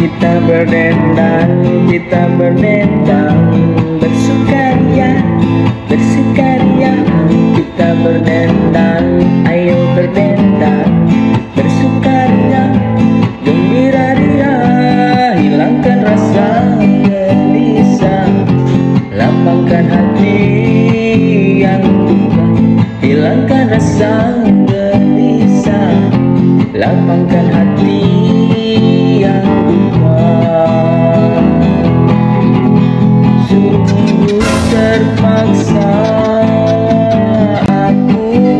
Kita berdendang, kita berdendang Bersukaria, bersukaria. Kita berdendang, ayo berdendang Bersukaria, gembira ria Hilangkan rasa gelisah. Lapangkan hati yang buka Hilangkan rasa gelisah. Lapangkan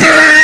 Yeah!